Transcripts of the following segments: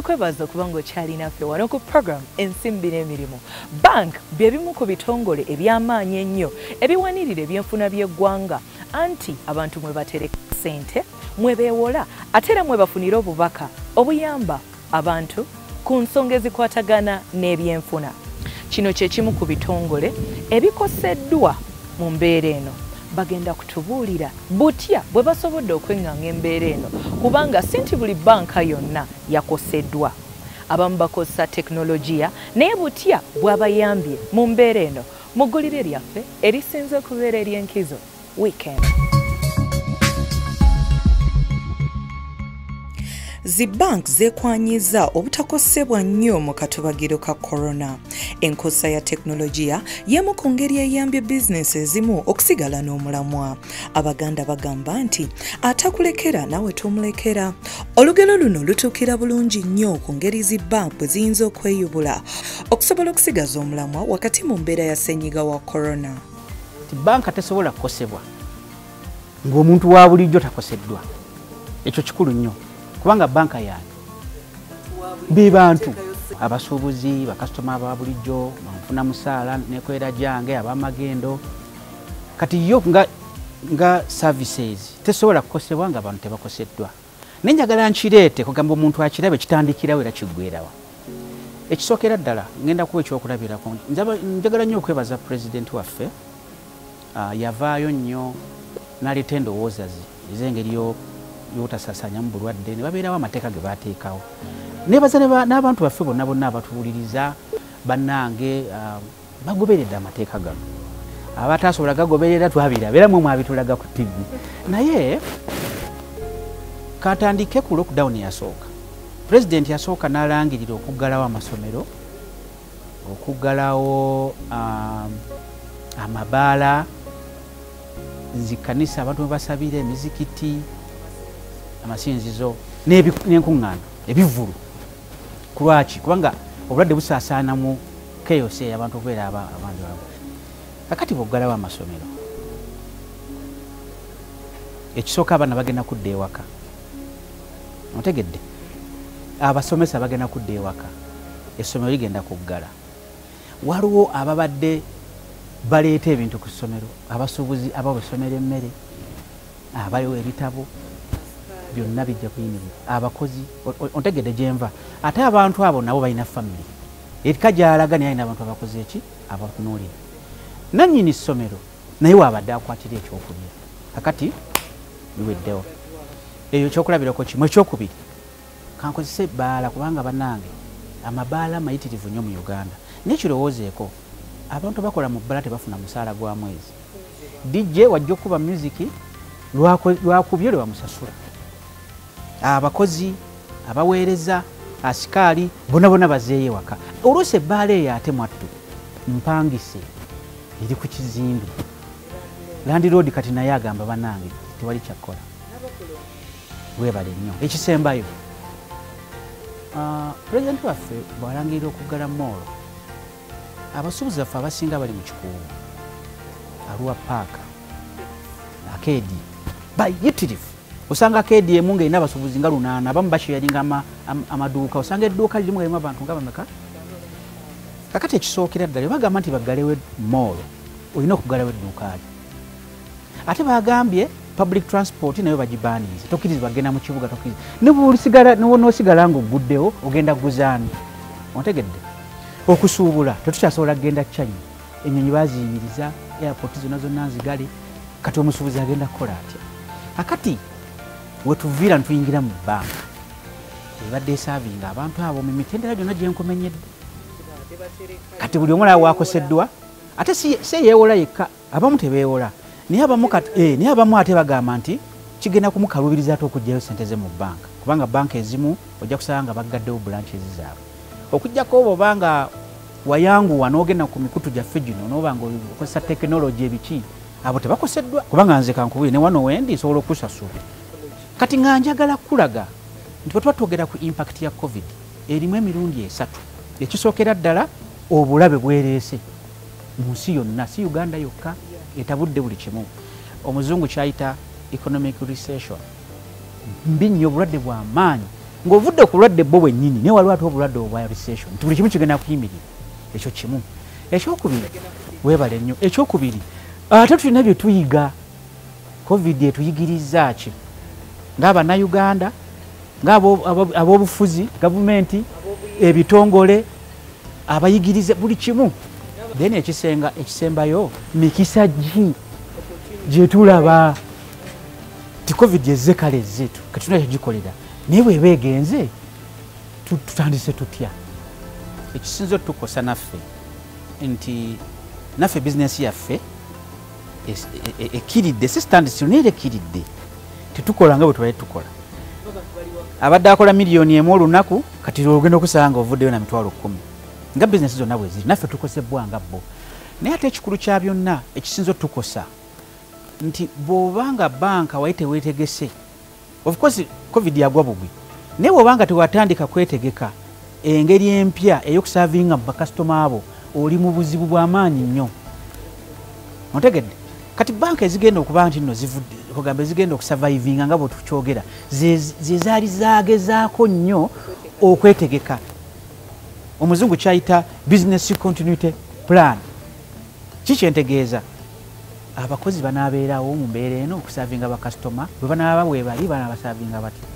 tukwebaza okuba ng'okyalinaffe wano ku program ensimbi n'emirimu. Bank bye bimu ku bitongole eby'amaanyi ennyo ebiwanirira ebyenfuna by'eggwanga. Anti abantu mwe batereka ssente mwe beewola ate era mwe bafunira obubaka obuyamba abantu ku nsonga ezikwatagana n'ebyenfuna. Kino kye kimu ku bitongole ebikoseddwa mu mbeera eno bagenda kutubuulira butya bwe basobodde okweŋŋaŋa embeera eno kubanga si nti buli banka yonna yakoseddwa. Abamu bakozesa tekinologiya naye butya bwabayambye mu mbeera eno. Muggulire lyaffe erisinze okubeera ery'enkizo weekend zi bank zeekwanyiza obutakosebwa nnyo mu katubagiro ka korona enkozesa ya tekinologiya y'emu ku ngeri eyambye bizinesi ezimu okusigala n'omulamwa. Abaganda bagamba nti atakulekera naawe tomulekera. Olugero luno lutuukira bulungi nnyo ku ngeri zi bank bwe ziyinza okweyubula okusobola okusigaza omulamwa wakati mu mbeera ya ssenyiga wa korona ti banka tesobola kukosebwa. Ng'omuntu wa bulijjo takoseddwa. Ekyo kikulu nnyo kubanga banka yaani be bantu. Abasuubuzi bakasitoma ba bulijjo banfuna musaala nekwera gyange abamagendo. Kati yo nga, nga services tesobola kukosebwa nga abantu tebakoseddwa. Naye njagala nkireete kugamba omuntu akirabe kitandikirawo era kiggwerawa ekisookera ddala ngenda kuba ekyokulabirako. Njagala nnyo okwebaza pulezidenti waffe uh, yavaayo nnyo naleeta endowooza ze ez'engeri yotasasanyamu bulwadde ne babeerawo amateeka ge bateekawo nebaza n'abantu baffe bonna bonna abatuwuliriza bannange bagoberedde amateeka gano. Abatasobola gagoberera twabiraba era mwe mwabitulaga ku tv naye katandike ku lockdown yasooka. Pulezidenti yasooka n'alangirira okuggalawo amasomero okuggalawo amabaala zikanisa abantu webasabira emizikiti amasinzizo n'enkuŋŋaana ebivulu ku lwaki kubanga obulwadde busaasaana mu keyosi abantu okubeera abangi abo kakati bwoggalawo amasomero ekisooka abaana bagenda kudda ewaka. Otegedde? Abasomesa bagenda kudda ewaka. Essomero ligenda kuggala. Waliwo ababadde baleeta ebintu ku ssomero abasuubuzi ababasomera emmere abaliwo ebitabo byonna bijja kuyimirira abakozi ontegedde gyenva ate abantu abo nabo balina famire erika gyalaga naye alina abantu abakozi eki? Abakunuulira. Nanyini ssomero naye waabadde akwatira ekyokulya. Kakati biweddewo. Eyo ekyokulabirako kimu ekyokubiri kankozesa ebbaala kubanga bannange amabaala mayitirivu nnyo mu uganda. Naye kirowoozeeko abantu bakola mu bbala tebafuna musaala gwa mwezi. Dijje wajja okuba musiki lwakubye lwe bamusasula abakozi abaweereza asikaali bonna bonna bazeeyo waka oluusi ebbaala eyo ate mwattu mpangise eri ku kizimbe landiroodi kati naye agamba bannange tewali kyakkola. Webale nnyo. Ekisembayo. Pulezidenti waffe bwalangirira okuggala moolo abasuubuzi baffe abasinga bali mu kikuubo aluwa paaka akeedi bayitirivu osanga akeedi emu ngaerina abasuubuzi nga lunaana abamu basheyaringa amaduuka osanga edduuka lirimu nga limu abantu nga bameka? Kakati ekisookera ddala bagamba nti baggalewo moolo olina okuggalawo edduuka lyo. Ate bagambye public transport nayo bagibanize tokkiriza bagenda mu kibuga tokkiriza nosigala nga oguddewo ogenda guzaani ontegedde? Okusuubula tetukyasobola kgenda kyanyi enyonyi baziyimiriza airport zonna zonna nzigale kati omusuubuzi agenda kukola atya? Akati wetuviira ntuyingira mu banka ebadde esaavinga abantu abo mu mitendera gyonna gyenkomenyedde kati buli omu lawo wakoseddwa ate seyeewola yekka abamu tebeewola. Naye abamu ate bagamba nti kigenda kumukalubiriza ate okugjayo sente ze mu banka kubanga banka ezimu ojja kusaba nga baggaddewo branches zaabwe. Okugjako oba obanga wayanguwa n'ogenda ku mikutu gyaffe gino noba nga okozesa tekinologi ebiki abo tebakoseddwa kubanga nze kankubire ne wano wendi nsobola okusasula kati nga njagala kulaga nti bwe tuba twogera ku impact ya covid erimu emirundi esatu. Ekisookera ddala obulabe bwereese mu nsi yonna si uganda yokka etabudde buli kimu. Omuzungu kyayita economic recession. Mbi nnyo obulwadde bwa maanyi. Ng'ovudde ku bulwadde bwo bwennyini naye waliwo ate obulwadde obwa recession nti buli kimu kigenda kuyimirira ekyo kimu. Ekyokubiri weebale nnyo ekyokubiri ate tulina bye tuyiga. Covid etuyigiriza ki ng'abannayuganda ng'ab'obufuzi gavumenti ebitongole abayigiriza buli kimu. Then ekisenga ekisembayo mikisa gi gyetulaba ti covid ezze kale ezze katuna kyegikolera naye bweba egenze tu- tutandise tutya? Ekisinza otukosa naffe nti naffe bizinesi yaffe es- e- e- si standisi naye era ekiridde tetukola nga bwe tubale tukola abadde akola miliyoni emu olunaku kati ogenda okusanga ovuddeyo na mitwalo kumi. Nga bizinesi zonna bwe ziri naffe tukosebwa nga bo. Naye ate ekikulu kya byonna ekisinza otukosa nti bw'obanga banka wali teweetegese of course covid yagwa bugwi. Naye bw'obanga tewatandika kwetegeka engeri empya ey'okusaavinga mu bakasitoma abo oli mu buzibu bw'amaanyi nnyo. Otegedde? Kati banka ezigenda okuba nti nno kugamba ezigenda okusavaivinga nga bwetukyogera ze ze zaali zagezaako nnyo okwetegeka. Omuzungu kyayita business continuity plan. Kikyentegeeza abakozi banaabeerawo mu mbeera eno okusavinga bakasitoma bwe banaaba bwe bali banaabasavinga batya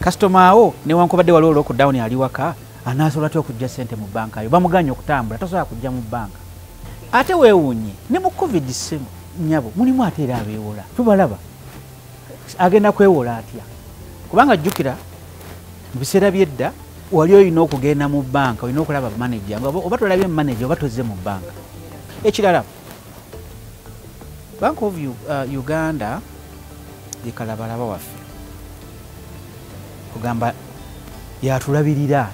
kasitoma awo newankubadde waliwo olwokudawuni ali waka anaasobola ty okujja sente mu banka yo bamuganya okutambula tasobola kujja mu banka. Ate weewuunye ne mu covid se nyabo mulimu ate era abeewola? Tubalaba. Agenda kwewola atya? Kubanga jjukira mu biseera byedda wali olina okugenda mu banka olina okulaba manaja nga oba tolabye manaja oba tozze mu banka ekirala bank of uh, uganda yekalabalaba waffe. Kugamba yatulabirira.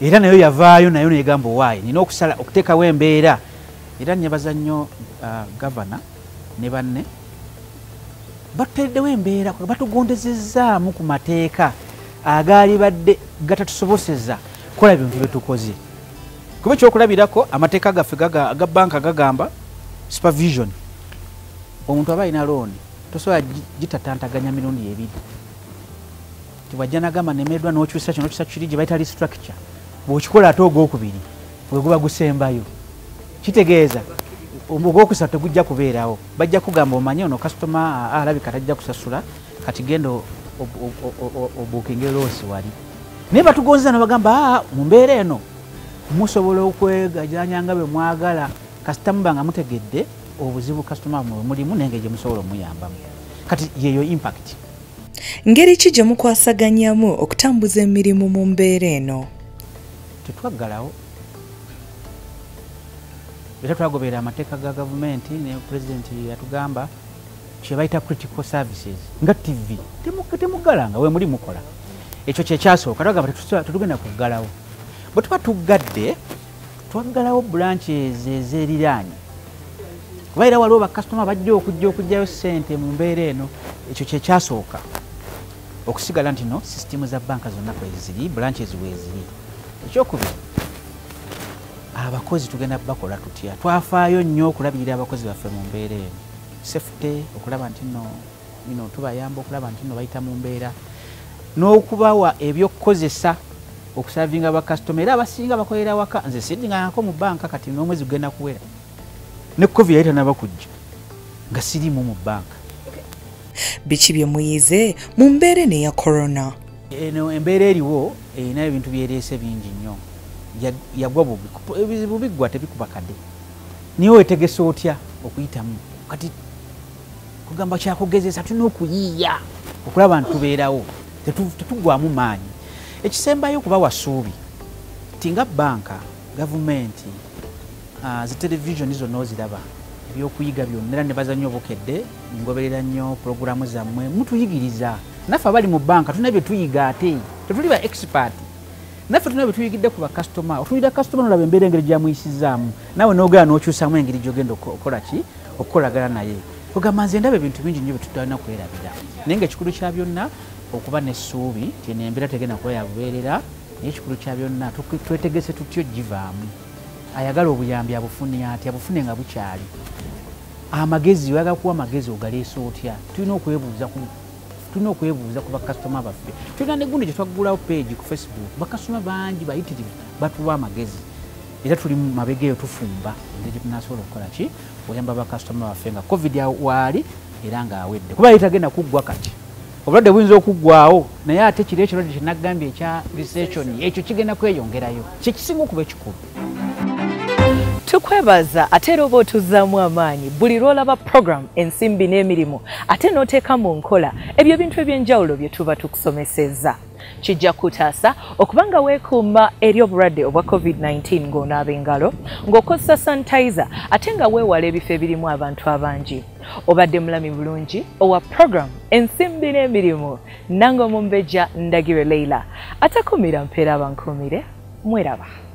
Era nayo yavaayo nayo negamba owaayi nina okusala okuteekawo embeera era nyabaza nnyo uh, gavana ne banne batuteereddewo embeera batugondezezaamu ku mateeka agaali badde gatatusoboseza kukola bintu byetukoze kuba ekyokulabirako amateeka gaffe aga banka gagamba supervision. Omuntu aba alina looni tosobola gi- gitatantaganya mirundi ebiri. Tiwajja nagamba nemeddwa nokyusa kino nokyusa kiri gye bayita restructure. Bwokikola ate ogwokubiri bwe guba gusembayo kitegeeza ogwokusatu tegujja kubeerawo. Bajja kugamba omanye ono kasitoma alabika tajja kusasula kati genda obuukinge loosi wali. Naye batugonza nabagamba aa mu mbeera eno musobola okwegajanya nga bwe mwagala. Kasita muba nga mutegedde obuzibu kasitoma mwe mulimu nengeri gye musobola omuyambamu. Kati yeyo impact. Ngeri ki gye mukwasaganyamu okutambuza emirimu mu mbeera eno? Tetwaggalawo era twagoberera amateeka ga gavumenti ne pulezidenti yatugamba kyebayita critical services nga tv temu- temuggalanga we muli mukola. Ekyo kyekyasooka twagamba tetugenda kuggalawo. Bwe tuba tuggadde twaggalawo bulanki ezo ezeriraanye kuba era waliwo bakasitoma bajja okujja okugjayo sente mu mbeera eno. Ekyo kyekyasooka okusigala nti no sisitimu za banka zonna kweziri branches weziri ekyokubiri abakozi tugenda bakola tutya? Twafaayo nnyo okulabirira abakozi baffe mu mbeera eno. Sefute okulaba nti no ino tubayamba okulaba nti no bayita mu mbeera. N'okubawa ebyokukozesa okusavinga bakasitoma era abasinga bakolera waka. Nze sidingako mu banka kati n'omwezi gugenda kuwera. Ne covid yali tanaba kujja nga sirimu mu banka biki bye muyize? Mu mbeera eno eya korona eno embeera eriwo erina ebintu byereese bingi nnyo yagwa bubi ebizibu biggwa tebikuba kadde. Niye wetegese otya okuyitamu? Kati kugamba kyakugezesa tulina okuyiiya okulaba nti tubeerawo tetu- tetugwamu maanyi. Ekisembayo kubawa ssuubi ti nga banka gavumenti zitelevisioni zonna oziraba ebyokuyiga byonna era ne baza nnyo obukedde ngoberera nnyo puroguramu zammwe mutuyigiriza. Naffe abali mu banka tulina bye tuyiga ate tetuli ba expert naffe tulina bye tuyigidde ku bakasitoma otuwulira kasitoma nolaba embeera engeri gyamuyisizaamu naawe nogera n'okyusamu engeri gyogenda okukola ki? Okukolagana naye. Ogamba nze ndaba ebintu bingi nnyo bye tutalina kwerabira. Naye ngaekikulu kya byonna okuba n'essuubi ti eno embeera tegenda kuba ya bubeerera naye ekikulu kya byonna twetegese tutyo givaamu. Ayagala obuyambi abufune atya abufune nga bukyali. Amagezi oyagala kuwa amagezi ogaleesa otya tulina okwebuuza tulina okwebuuza ku bakasitoma baffe. Tulina negundi gye twaggulawo page ku facebook bakasitoma bangi bayitirivu batuwa amagezi. Era tuli mu mabega eyo tufumba. Engeri tunasobola okukola ki? Oyamba bakasitoma baffe nga covid waali era ng'awedde kuba yitagenda kuggwa kati. Obulwadde buyinza okuggwawo naye ate kiri ekirwadde kyenagambye ekya recession ekyo kigenda kweyongerayo. Kyekisinga okuba ekikulu tukwebaza ate era oba otuzzaamu amaanyi buli lwolaba program ensimbi n'emirimu ate n'oteeka mu nkola ebyo bintu ebyenjawulo bye tuba tukusomesezza. Kijja kutaasa okuba nga weekuuma eri obulwadde obwa covid-19 ng'onaaba engalo ng'okozesa sanitizer ate nga weewala ebifo ebirimu abantu abangi. Obadde mulami bulungi owa program ensimbi n'emirimu nange omumbejja ndagire leila. Atakumira mpeera abankuumire mweraba